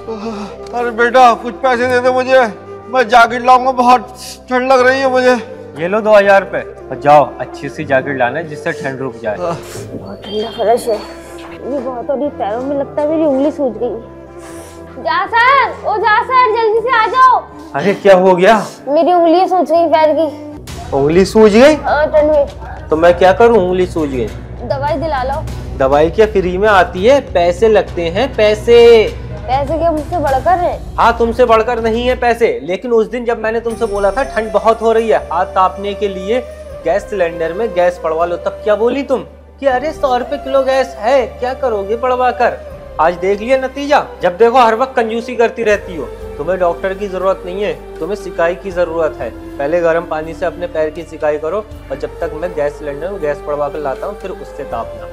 अरे बेटा कुछ पैसे दे दे मुझे। मैं जैकेट लाऊँगा बहुत ठंड लग रही है मुझे। ये लो दो हज़ार रुपए। और जाओ अच्छी सी जैकेट लाना जिससे ठंड रुक जाए। बहुत ठंडा फर्श है। ये बहुत और ये पैरों में लगता है मेरी उंगली सूज गई। जा सर ओ जा सर जल्दी से आ जाओ। अरे क्या हो गया? मेरी उंगली सूज गई पैर की उंगली सूज गई? हाँ ठंड में। तो मैं क्या करूँ उंगली सूज गई? दवाई दिला लो। दवाई क्या फ्री में आती है? पैसे लगते हैं पैसे। पैसे क्या मुझसे बढ़कर है। हाँ तुमसे बढ़कर नहीं है पैसे, लेकिन उस दिन जब मैंने तुमसे बोला था, ठंड बहुत हो रही है, हाथ तापने के लिए गैस सिलेंडर में गैस पड़वा लो, तब क्या बोली तुम? कि अरे, सौ रुपए किलो गैस है, क्या करोगे पड़वा कर? आज देख लिया नतीजा, जब देखो हर वक्त कंजूसी करती रहती हो। तुम्हें डॉक्टर की ज़रूरत नहीं है, तुम्हें सिकाई की ज़रूरत है। पहले गर्म पानी से अपने पैर की सिकाई करो, और जब तक मैं गैस सिलेंडर में गैस पड़वा कर लाता हूँ, फिर उससे तापना।